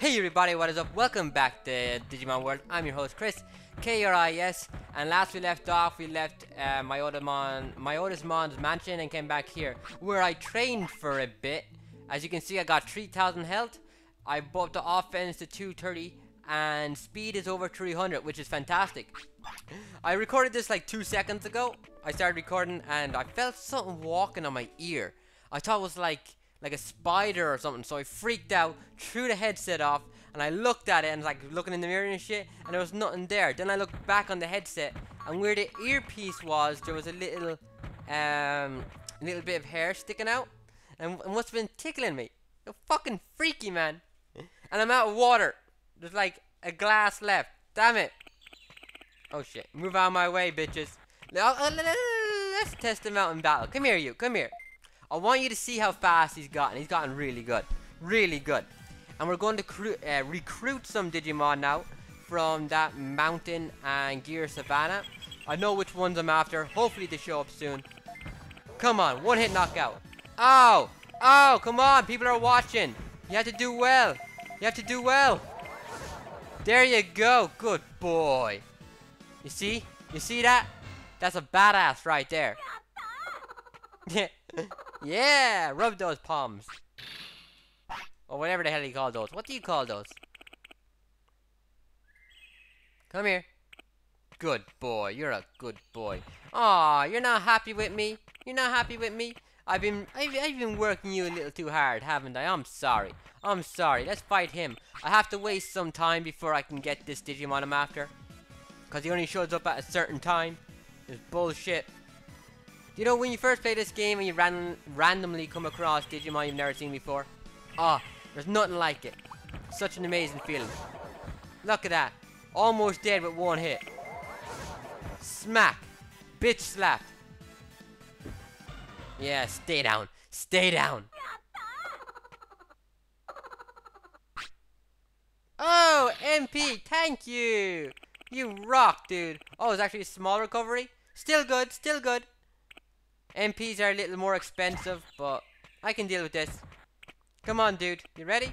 Hey everybody, what is up? Welcome back to Digimon World. I'm your host Chris, K-R-I-S, and last we left off, we left uh, Myotamon, Myotismon's mansion and came back here, where I trained for a bit. As you can see, I got 3,000 health. I bought the offense to 230, and speed is over 300, which is fantastic. I recorded this like two seconds ago. I started recording, and I felt something walking on my ear. I thought it was like like a spider or something. So I freaked out, threw the headset off, and I looked at it and was like looking in the mirror and shit, and there was nothing there. Then I looked back on the headset, and where the earpiece was, there was a little, um, little bit of hair sticking out, and must have been tickling me. You're fucking freaky, man. And I'm out of water. There's like a glass left. Damn it. Oh shit. Move out of my way, bitches. Let's test him out in battle. Come here, you. Come here. I want you to see how fast he's gotten. He's gotten really good. Really good. And we're going to uh, recruit some Digimon now from that mountain and Gear Savanna. I know which ones I'm after. Hopefully they show up soon. Come on, one hit knockout. Oh, oh, come on, people are watching. You have to do well. You have to do well. There you go, good boy. You see? You see that? That's a badass right there. yeah, rub those palms. Or whatever the hell you call those. What do you call those? Come here. Good boy. You're a good boy. Aw, you're not happy with me? You're not happy with me? I've been I've, I've been working you a little too hard, haven't I? I'm sorry. I'm sorry. Let's fight him. I have to waste some time before I can get this Digimon I'm after. Because he only shows up at a certain time. It's bullshit. You know, when you first play this game and you ran randomly come across Digimon you've never seen before? Ah, oh, there's nothing like it. Such an amazing feeling. Look at that. Almost dead with one hit. Smack. Bitch slapped. Yeah, stay down. Stay down. Oh, MP, thank you. You rock, dude. Oh, it's actually a small recovery. Still good, still good. MPs are a little more expensive, but I can deal with this. Come on, dude. You ready?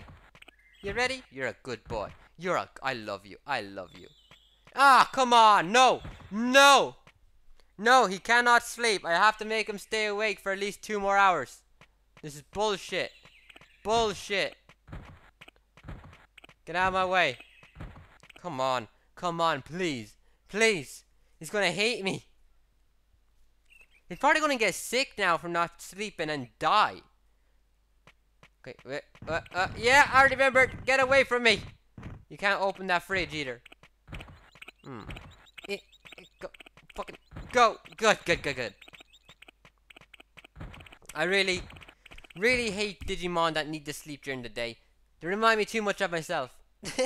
You ready? You're a good boy. You're a... I love you. I love you. Ah, come on. No. No. No, he cannot sleep. I have to make him stay awake for at least two more hours. This is bullshit. Bullshit. Get out of my way. Come on. Come on, please. Please. He's gonna hate me. He's probably gonna get sick now from not sleeping and die. Okay, wait, uh, uh, yeah, I remember. Get away from me. You can't open that fridge either. Hmm. It, it, go, fucking go. Good, good, good, good. I really, really hate Digimon that need to sleep during the day. They remind me too much of myself.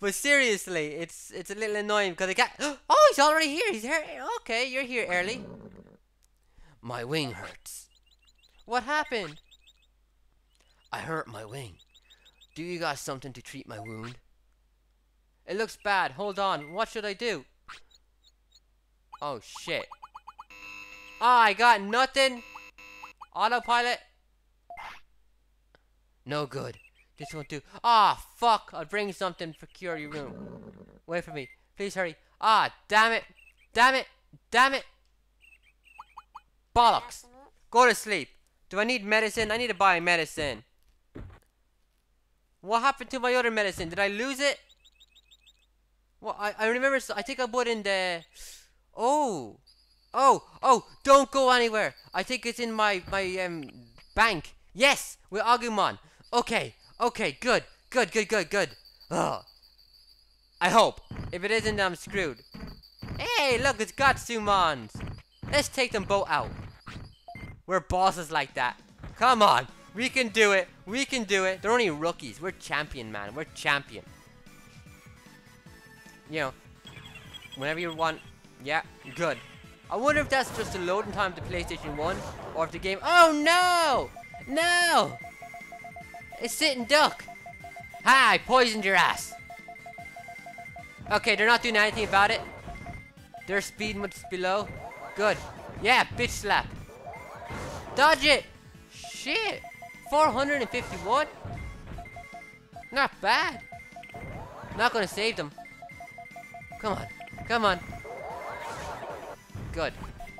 but seriously, it's it's a little annoying because I can't. Oh, he's already here. He's here. Okay, you're here early. My wing hurts. What happened? I hurt my wing. Do you got something to treat my wound? It looks bad. Hold on. What should I do? Oh, shit. Oh, I got nothing. Autopilot. No good. This won't do. Ah, fuck. I'll bring something for Curie room. Wait for me. Please hurry. Ah, damn it. Damn it. Damn it. Bollocks. Go to sleep. Do I need medicine? I need to buy medicine. What happened to my other medicine? Did I lose it? Well, I, I remember, I think I put in the... Oh. Oh, oh, don't go anywhere. I think it's in my, my, um, bank. Yes, with Agumon. Okay, okay, good, good, good, good, good. Ugh. I hope. If it isn't, I'm screwed. Hey, look, it's Gotsumons. Let's take them both out. We're bosses like that. Come on. We can do it. We can do it. They're only rookies. We're champion, man. We're champion. You know, whenever you want. Yeah, good. I wonder if that's just a loading time to PlayStation 1 or if the game. Oh no! No! It's sitting duck. Hi, poisoned your ass. Okay, they're not doing anything about it. Their speed much below. Good. Yeah, bitch slap. Dodge it! Shit! 451? Not bad. Not gonna save them. Come on. Come on. Good.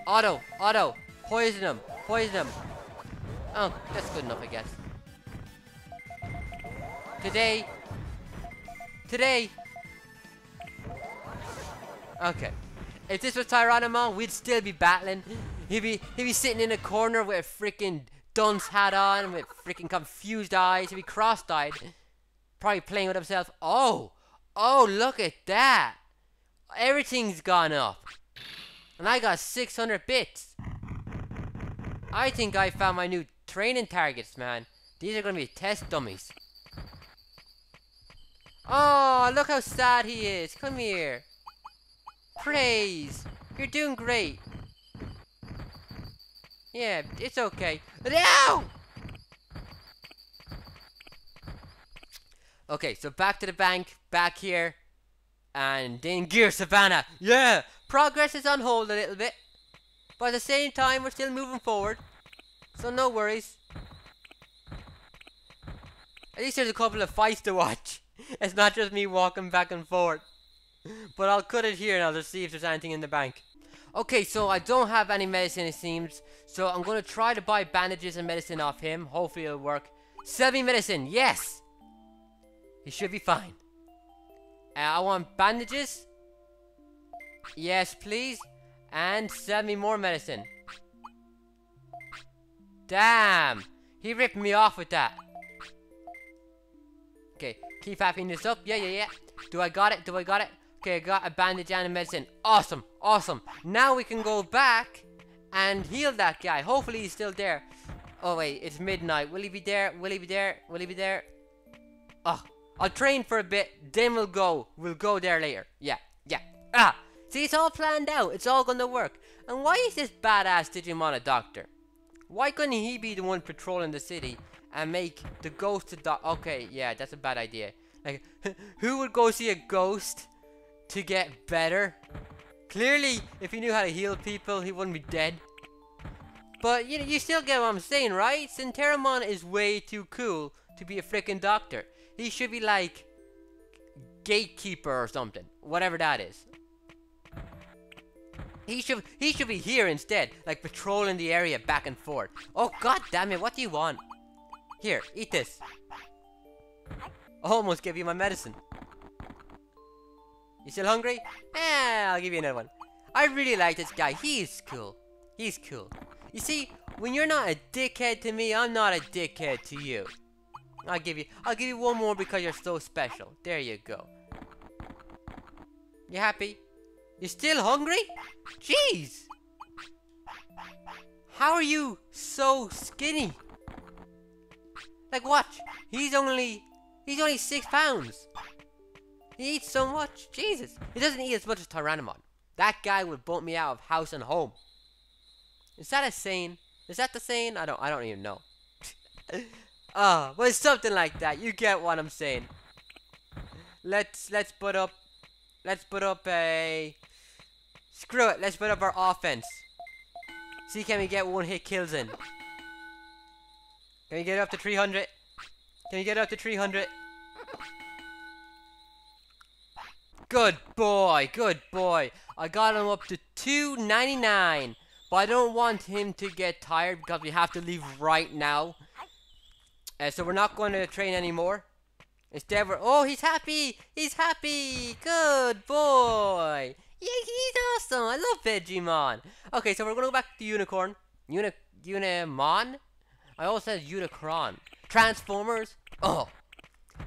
Auto. Auto. Poison them. Poison them. Oh, that's good enough, I guess. Today. Today. Okay. If this was Tyrannomon, we'd still be battling. He'd be he'd be sitting in a corner with a freaking dunce hat on, with freaking confused eyes. He'd be cross-eyed, probably playing with himself. Oh, oh, look at that! Everything's gone up, and I got 600 bits. I think I found my new training targets, man. These are gonna be test dummies. Oh, look how sad he is. Come here. Praise. You're doing great. Yeah, it's okay. No! Okay, so back to the bank, back here, and in Gear Savanna. Yeah! Progress is on hold a little bit, but at the same time, we're still moving forward. So no worries. At least there's a couple of fights to watch. It's not just me walking back and forth. But I'll cut it here and I'll just see if there's anything in the bank. Okay, so I don't have any medicine it seems. So I'm going to try to buy bandages and medicine off him. Hopefully it'll work. Sell me medicine, yes! He should be fine. Uh, I want bandages. Yes, please. And sell me more medicine. Damn! He ripped me off with that. Okay, keep happing this up. Yeah, yeah, yeah. Do I got it? Do I got it? Okay, I got a bandage and a medicine. Awesome, awesome. Now we can go back and heal that guy. Hopefully he's still there. Oh wait, it's midnight. Will he be there? Will he be there? Will he be there? Oh, I'll train for a bit, then we'll go. We'll go there later. Yeah, yeah. Ah! See, it's all planned out. It's all gonna work. And why is this badass Digimon a doctor? Why couldn't he be the one patrolling the city and make the ghost a Okay, yeah, that's a bad idea. Like, who would go see a ghost to get better. Clearly, if he knew how to heal people, he wouldn't be dead. But, you know, you still get what I'm saying, right? Centarumon is way too cool to be a freaking doctor. He should be like gatekeeper or something. Whatever that is. He should he should be here instead, like patrolling the area back and forth. Oh god damn it, what do you want? Here, eat this. I almost gave you my medicine. You still hungry? Eh, I'll give you another one. I really like this guy. He's cool. He's cool. You see, when you're not a dickhead to me, I'm not a dickhead to you. I'll give you I'll give you one more because you're so special. There you go. You happy? You still hungry? Jeez! How are you so skinny? Like watch, he's only he's only six pounds. He eats so much. Jesus. He doesn't eat as much as Tyrannomon. That guy would bump me out of house and home. Is that a saying? Is that the saying? I don't I don't even know. Ah, uh, but it's something like that. You get what I'm saying. Let's let's put up let's put up a Screw it, let's put up our offense. See can we get one hit kills in. Can we get up to 300? Can we get up to 300? Good boy, good boy. I got him up to 299. But I don't want him to get tired because we have to leave right now. Uh, so we're not going to train anymore. Instead we're... Oh, he's happy! He's happy! Good boy! Yeah, he's awesome! I love Vegiemon! Okay, so we're going to go back to Unicorn. Uni... Unimon? I also said Unicron. Transformers? Oh,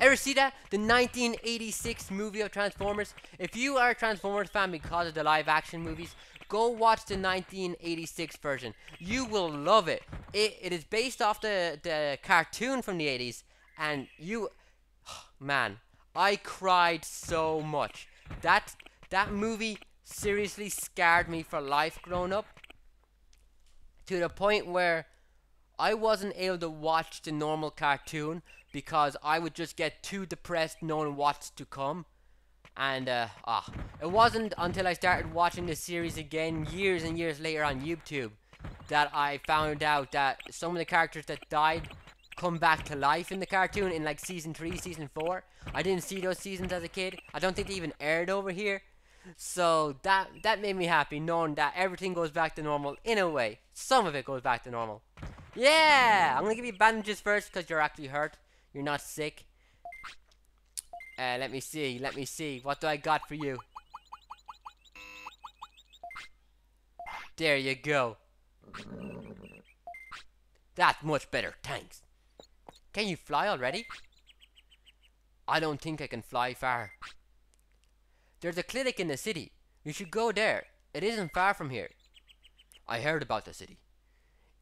Ever see that? The 1986 movie of Transformers? If you are a Transformers fan because of the live action movies, go watch the 1986 version. You will love it. It, it is based off the, the cartoon from the 80s, and you. Man, I cried so much. That, that movie seriously scarred me for life growing up. To the point where I wasn't able to watch the normal cartoon because I would just get too depressed knowing what's to come. And uh, ah, it wasn't until I started watching the series again years and years later on YouTube that I found out that some of the characters that died come back to life in the cartoon in like season 3, season 4. I didn't see those seasons as a kid. I don't think they even aired over here. So that that made me happy knowing that everything goes back to normal in a way. Some of it goes back to normal. Yeah! I'm gonna give you bandages first because you're actually hurt. You're not sick. Uh, let me see, let me see. What do I got for you? There you go. That's much better, thanks. Can you fly already? I don't think I can fly far. There's a clinic in the city. You should go there. It isn't far from here. I heard about the city.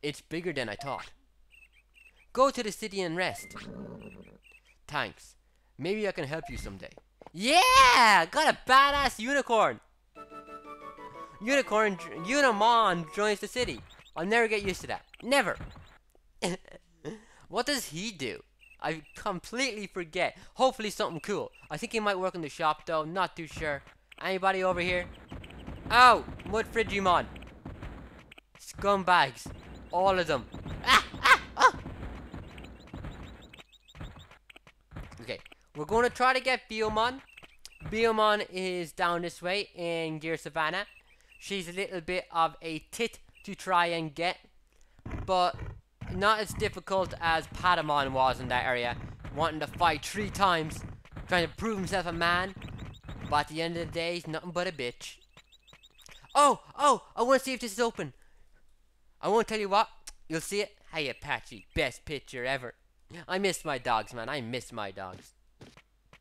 It's bigger than I thought. Go to the city and rest. Thanks. Maybe I can help you someday. Yeah! Got a badass unicorn! Unicorn, Unimon joins the city. I'll never get used to that. Never! what does he do? I completely forget. Hopefully something cool. I think he might work in the shop though. Not too sure. Anybody over here? Oh! Mud Frigimon! Scumbags. All of them. Okay. We're going to try to get Biyomon. Biyomon is down this way in Gear Savanna. She's a little bit of a tit to try and get. But not as difficult as Patamon was in that area. Wanting to fight three times. Trying to prove himself a man. But at the end of the day, he's nothing but a bitch. Oh, oh, I want to see if this is open. I won't tell you what. You'll see it. Hey, Apache. Best picture ever. I miss my dogs, man. I miss my dogs.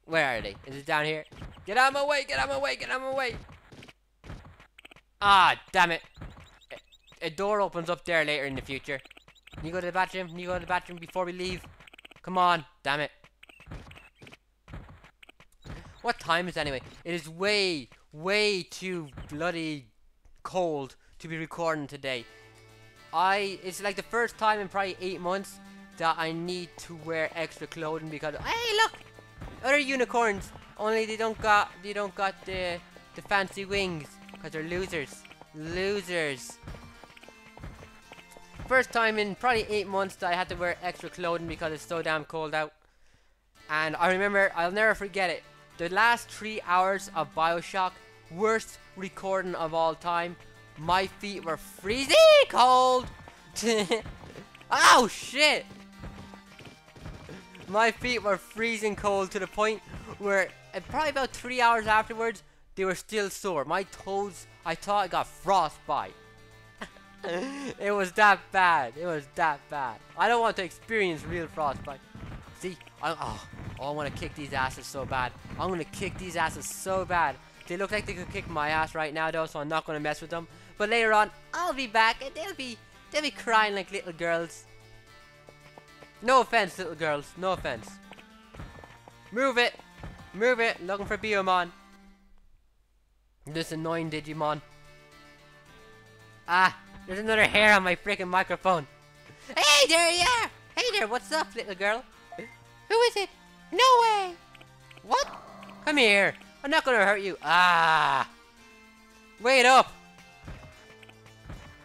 Where are they? Is it down here? Get out of my way! Get out of my way! Get out of my way! Ah, damn it. A, a door opens up there later in the future. Can you go to the bathroom? Can you go to the bathroom before we leave? Come on. Damn it. What time is it anyway? It is way, way too bloody cold to be recording today. I, it's like the first time in probably eight months that I need to wear extra clothing because, hey look! Other unicorns! Only they don't got, they don't got the, the fancy wings. Because they're losers. Losers. First time in probably eight months that I had to wear extra clothing because it's so damn cold out. And I remember, I'll never forget it. The last three hours of Bioshock, worst recording of all time. My feet were freezing cold. oh shit! My feet were freezing cold to the point where probably about three hours afterwards, they were still sore. My toes, I thought I got frostbite. it was that bad. It was that bad. I don't want to experience real frostbite. See, I, oh, oh, I want to kick these asses so bad. I'm going to kick these asses so bad. They look like they could kick my ass right now though, so I'm not going to mess with them. But later on, I'll be back and they'll be, they'll be crying like little girls. No offense, little girls. No offense. Move it. Move it. Looking for Biyomon. This annoying Digimon. Ah, there's another hair on my freaking microphone. Hey, there you are! Hey there, what's up, little girl? Who is it? No way! What? Come here. I'm not gonna hurt you. Ah! Wait up!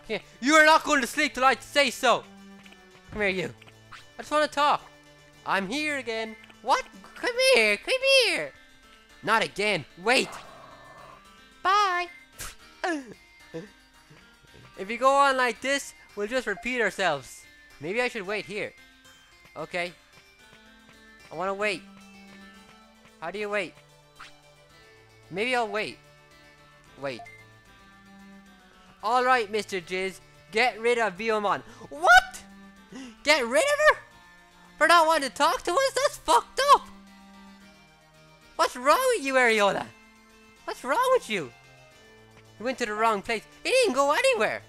Yeah, you are not going to sleep till I say so! Come here, you. I just want to talk. I'm here again. What? Come here, come here! Not again. Wait! Bye! if you go on like this, we'll just repeat ourselves. Maybe I should wait here. Okay. I want to wait. How do you wait? Maybe I'll wait. Wait. Alright, Mr. Jizz. Get rid of Biyomon. What? Get rid of her? For not wanting to talk to us? That's fucked up. What's wrong with you, Ariola? What's wrong with you? You went to the wrong place. He didn't go anywhere.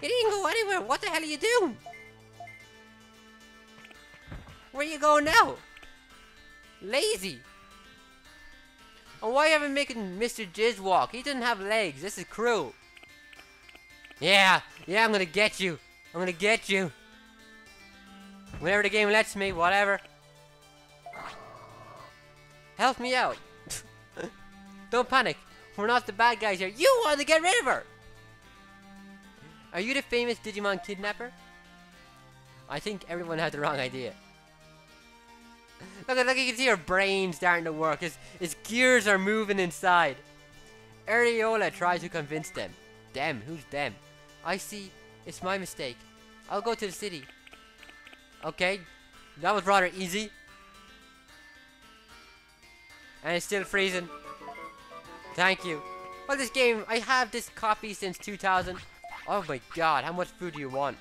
He didn't go anywhere. What the hell are you doing? Where are you going now? Lazy. And why are you making Mr. Jizz walk? He doesn't have legs. This is cruel. Yeah, yeah, I'm gonna get you. I'm gonna get you. Whenever the game lets me, whatever. Help me out. Don't panic. We're not the bad guys here. You want to get rid of her! Are you the famous Digimon kidnapper? I think everyone had the wrong idea. Look, look, you can see her brain starting to work. His, his gears are moving inside. Areola tries to convince them. Them? Who's them? I see. It's my mistake. I'll go to the city. Okay. That was rather easy. And it's still freezing. Thank you. Well, this game, I have this copy since 2000. Oh my god, how much food do you want?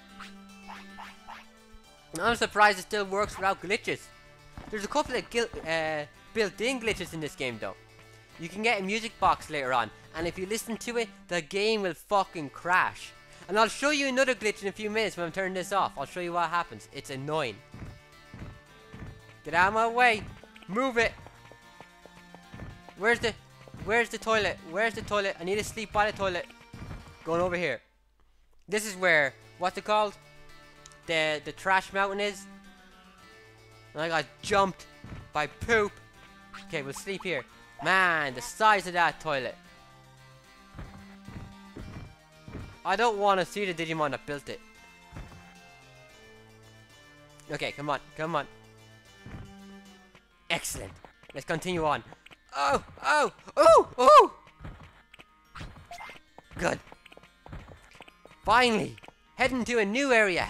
I'm surprised it still works without glitches. There's a couple of uh, built-in glitches in this game though. You can get a music box later on, and if you listen to it, the game will fucking crash. And I'll show you another glitch in a few minutes when I'm turning this off. I'll show you what happens. It's annoying. Get out of my way. Move it. Where's the... Where's the toilet? Where's the toilet? I need to sleep by the toilet. Going over here. This is where... What's it called? The, the trash mountain is. And I got jumped by poop. Okay, we'll sleep here. Man, the size of that toilet. I don't want to see the Digimon that built it. Okay, come on, come on. Excellent. Let's continue on. Oh, oh, oh, oh! Good. Finally, heading to a new area.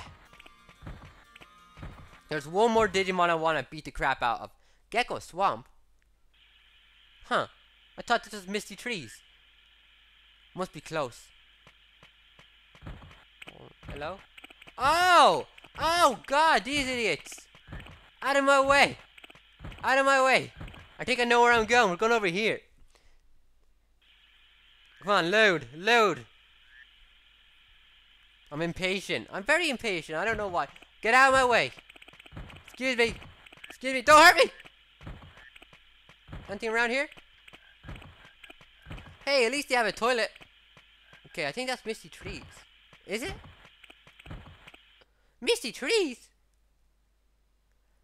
There's one more Digimon I want to beat the crap out of. Geko Swamp? Huh. I thought this was Misty Trees. Must be close. Hello? Oh! Oh, God, these idiots! Out of my way! Out of my way! I think I know where I'm going. We're going over here. Come on, load, load. I'm impatient. I'm very impatient. I don't know why. Get out of my way. Excuse me. Excuse me. Don't hurt me. Anything around here? Hey, at least they have a toilet. Okay, I think that's Misty Trees. Is it? Misty Trees?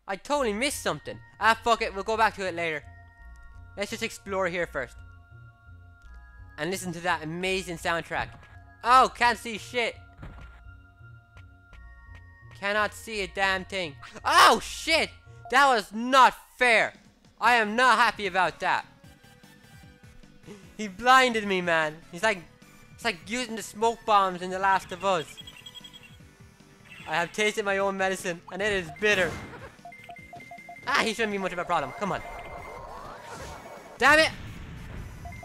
I totally missed something. Ah, fuck it. We'll go back to it later. Let's just explore here first. And listen to that amazing soundtrack. Oh, can't see shit. Cannot see a damn thing. Oh, shit. That was not fair. I am not happy about that. He blinded me, man. He's like, it's like using the smoke bombs in The Last of Us. I have tasted my own medicine, and it is bitter. Ah, he shouldn't be much of a problem. Come on. Damn it!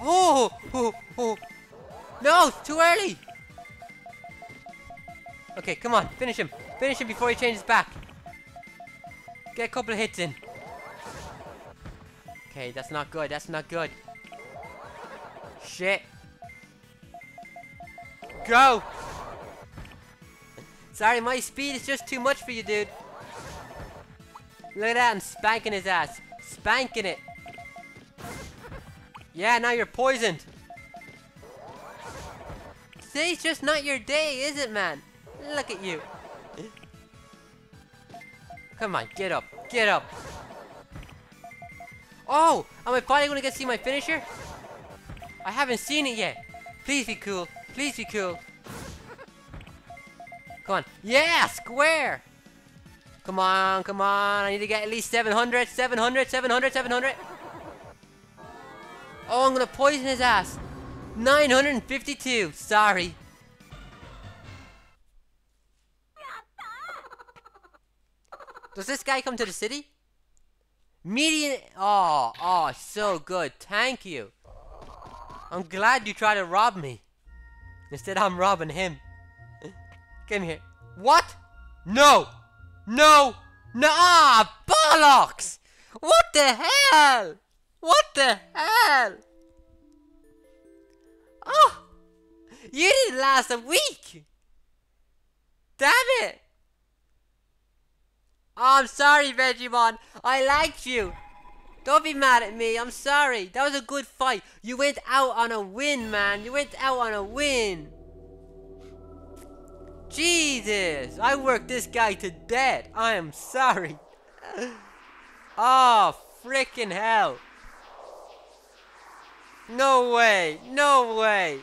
Oh, oh, oh. No, too early. Okay, come on, finish him. Finish him before he changes back. Get a couple of hits in. Okay, that's not good. That's not good. Shit. Go! Sorry, my speed is just too much for you, dude. Look at that, I'm spanking his ass. Spanking it. Yeah, now you're poisoned. Today's just not your day, is it, man? Look at you. Come on, get up. Get up. Oh, am I finally gonna get to see my finisher? I haven't seen it yet. Please be cool. Please be cool. Come on. Yeah, square. Come on, come on. I need to get at least 700, 700, 700, 700. Oh, I'm gonna poison his ass. 952. Sorry. Does this guy come to the city? Median. Oh, oh, so good. Thank you. I'm glad you tried to rob me. Instead, I'm robbing him. Come here. What? No! No! No! Ah, bollocks! What the hell? What the hell? Oh! You didn't last a week! Damn it! Oh, I'm sorry, Vegiemon. I liked you. Don't be mad at me. I'm sorry. That was a good fight. You went out on a win, man. You went out on a win. Jesus. I worked this guy to death. I am sorry. oh, freaking hell. No way. No way.